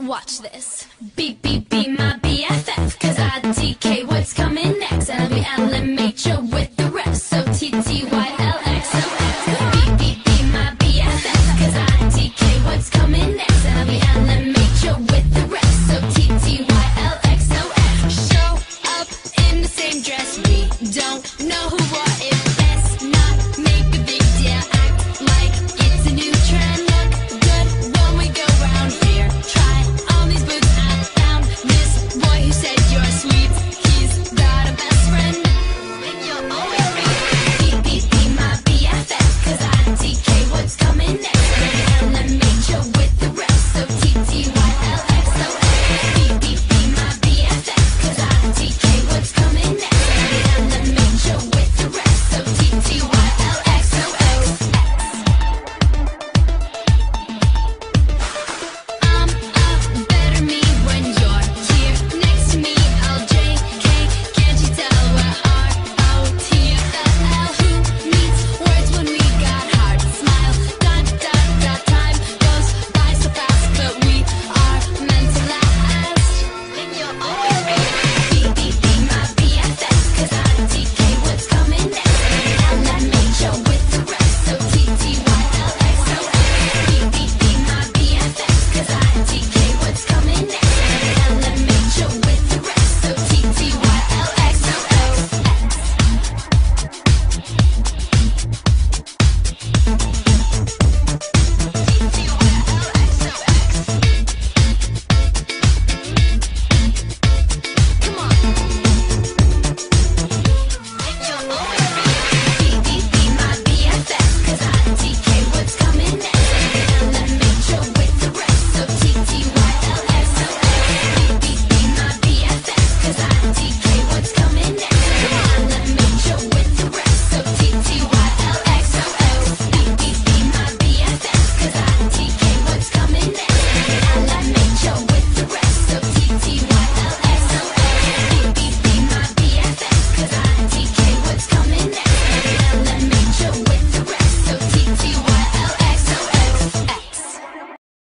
Watch this. Beep, beep, beep, my BFF. Cause I DK what's coming next. And I'll be LMH with